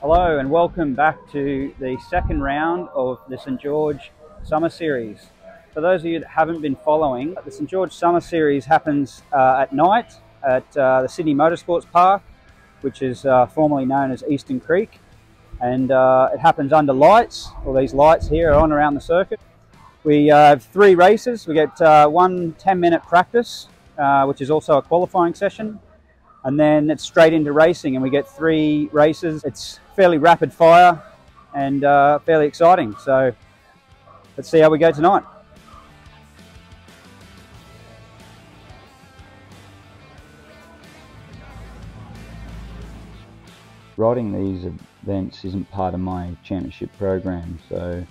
Hello and welcome back to the second round of the St George Summer Series. For those of you that haven't been following, the St George Summer Series happens uh, at night at uh, the Sydney Motorsports Park, which is uh, formerly known as Eastern Creek. And uh, it happens under lights. All these lights here are on around the circuit. We uh, have three races. We get uh, one 10 minute practice, which is also a qualifying session and then it's straight into racing and we get three races. It's fairly rapid fire and uh, fairly exciting. So let's see how we go tonight. Riding these events isn't part of my championship program, so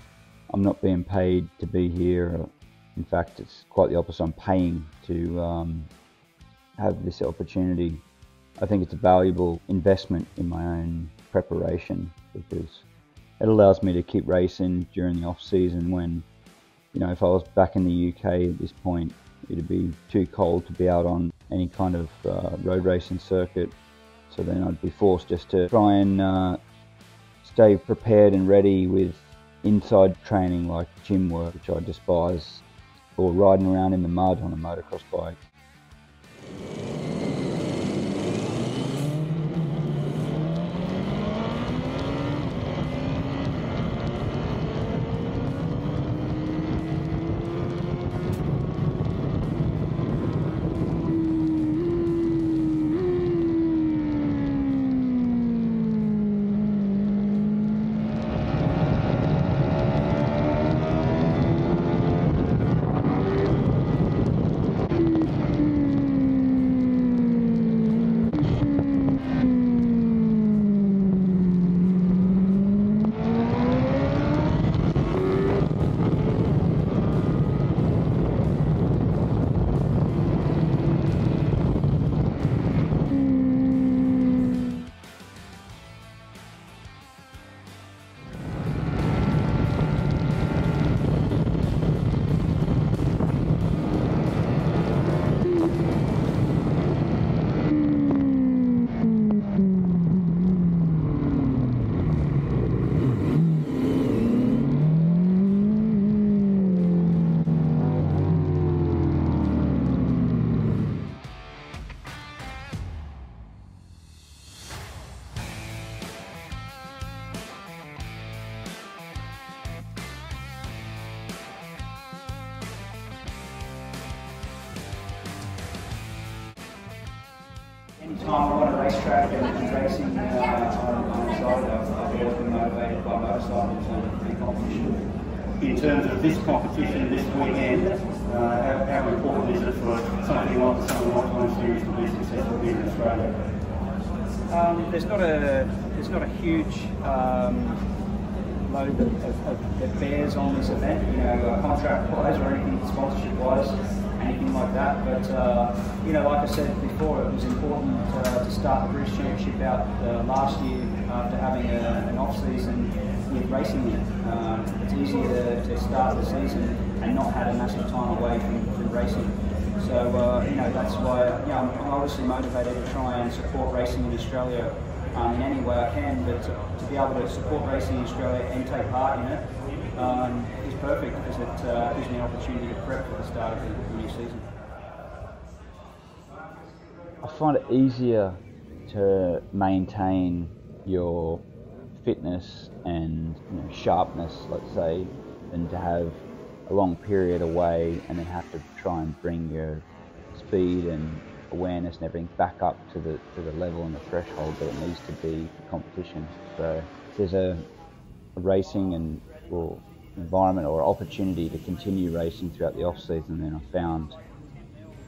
I'm not being paid to be here. In fact, it's quite the opposite. I'm paying to um, have this opportunity I think it's a valuable investment in my own preparation because it allows me to keep racing during the off season when, you know, if I was back in the UK at this point, it'd be too cold to be out on any kind of uh, road racing circuit. So then I'd be forced just to try and uh, stay prepared and ready with inside training like gym work, which I despise, or riding around in the mud on a motocross bike. I want a racetrack and, racing, uh, I'm, excited. I've always been motivated by motorcycles and competition. In terms of this competition this weekend, uh, how, how, important is it for something like the Southern Lifetime Series to be successful here in Australia? Um, there's not a there's not a huge um, load of, of, of, that bears on this event, you know, uh, contract wise or anything sponsorship wise anything like that. But uh, you know, like I said before, it was important uh, to start the British Championship out uh, last year after having a, an off season with racing in it. Um, it's easier to, to, start the season and not have a massive time away from, from racing. So uh, you know that's why you know, I'm obviously motivated to try and support racing in Australia um, in any way I can. But to, to be able to support racing in Australia and take part in it um, perfect because it uh, an opportunity to prep for the start of the new season. I find it easier to maintain your fitness and you know, sharpness, let's say, than to have a long period away and then have to try and bring your speed and awareness and everything back up to the to the level and the threshold that it needs to be for competition. So there's a, a racing and well, environment or opportunity to continue racing throughout the off season, then I found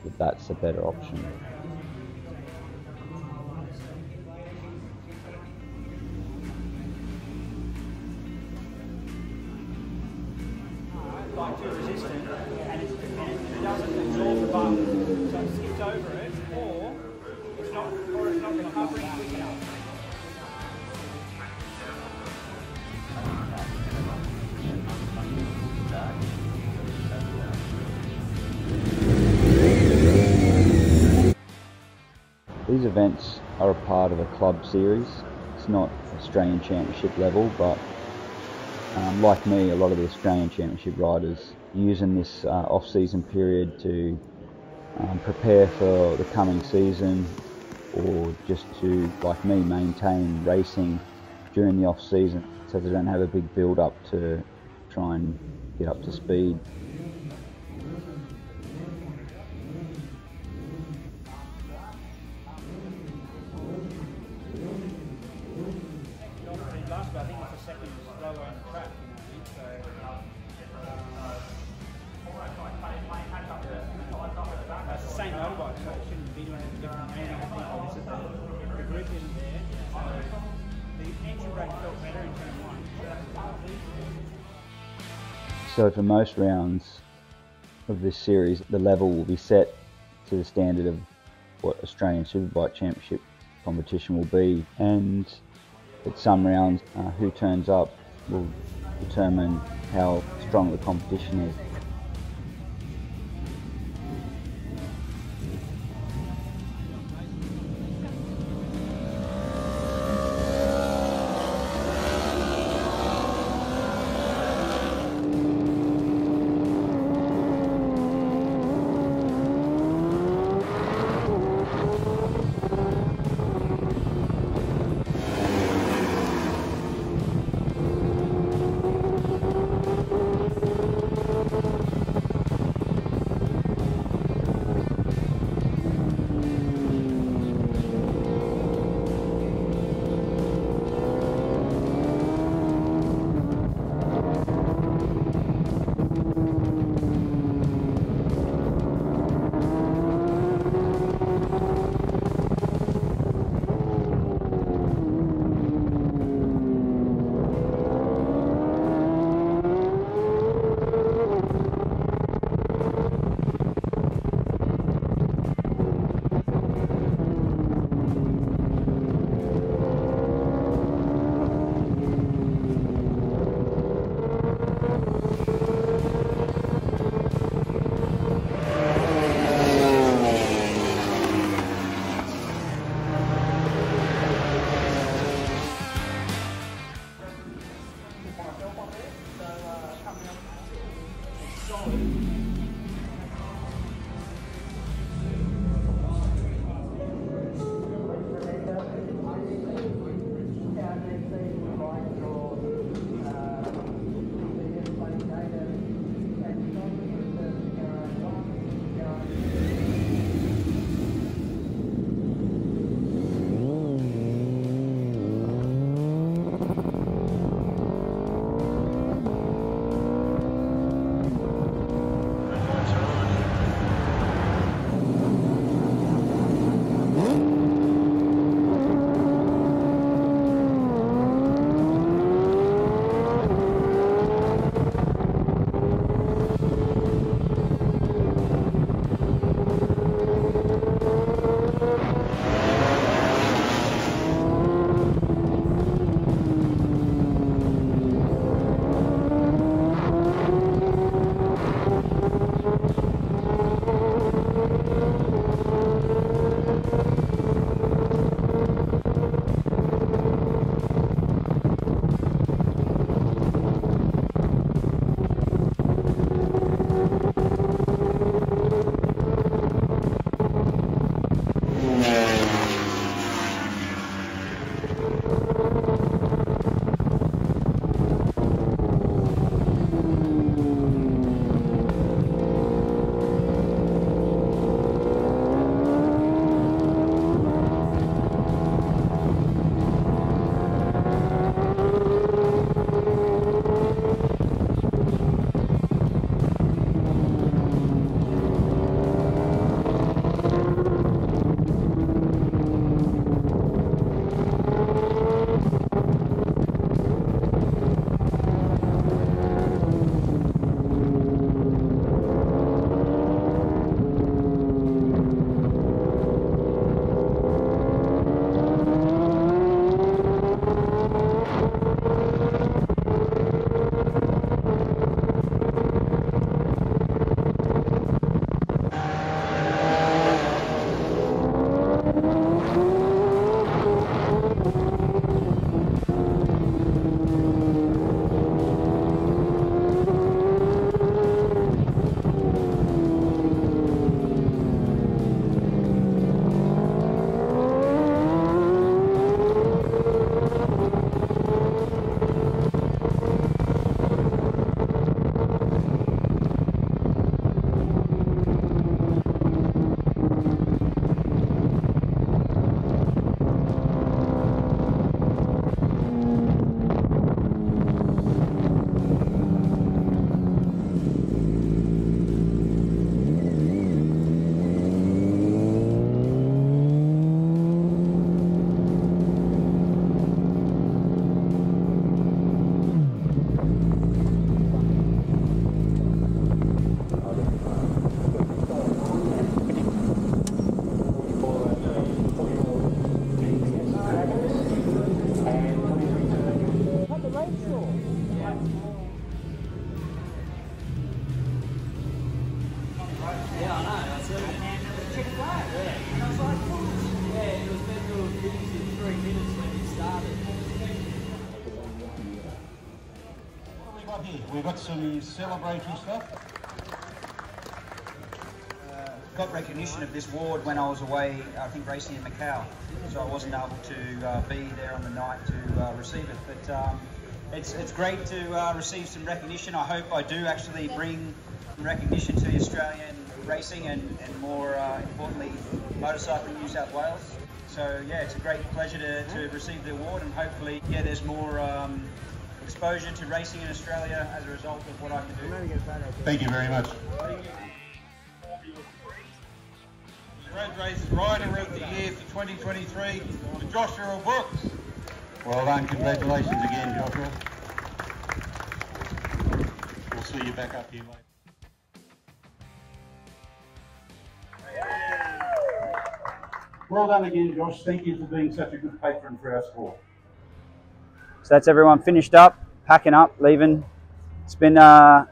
that that's a better option. These events are a part of a club series. It's not Australian Championship level, but um, like me, a lot of the Australian Championship riders using this uh, off-season period to um, prepare for the coming season or just to, like me, maintain racing during the off-season so they don't have a big build-up to try and get up to speed. So for most rounds of this series, the level will be set to the standard of what Australian Superbike Championship competition will be. And at some rounds, uh, who turns up will determine how strong the competition is. We've got some celebratory stuff. got recognition of this award when I was away, I think, racing in Macau. So I wasn't able to uh, be there on the night to uh, receive it. But um, it's, it's great to uh, receive some recognition. I hope I do actually bring recognition to Australian racing and, and more uh, importantly, motorcycling New South Wales. So yeah, it's a great pleasure to, to receive the award and hopefully, yeah, there's more um, exposure to racing in Australia as a result of what I can do. Thank you very much. Road Race Rider of the Year for 2023 to Joshua Brookes. Well done, congratulations again, Joshua. We'll see you back up here later. Well done again, Josh. Thank you for being such a good patron for our sport. So that's everyone finished up, packing up, leaving. It's been, uh,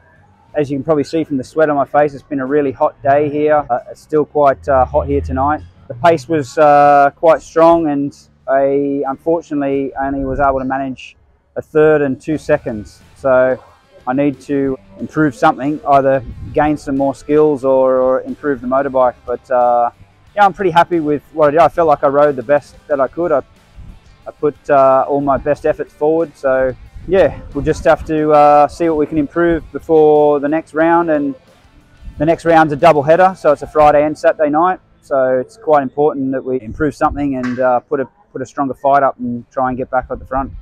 as you can probably see from the sweat on my face, it's been a really hot day here. Uh, it's still quite uh, hot here tonight. The pace was uh, quite strong and I unfortunately only was able to manage a third and two seconds. So I need to improve something, either gain some more skills or, or improve the motorbike. But uh, yeah, I'm pretty happy with what I did. I felt like I rode the best that I could. I, I put uh, all my best efforts forward. So yeah, we'll just have to uh, see what we can improve before the next round. And the next round's a double header, so it's a Friday and Saturday night. So it's quite important that we improve something and uh, put a put a stronger fight up and try and get back at the front.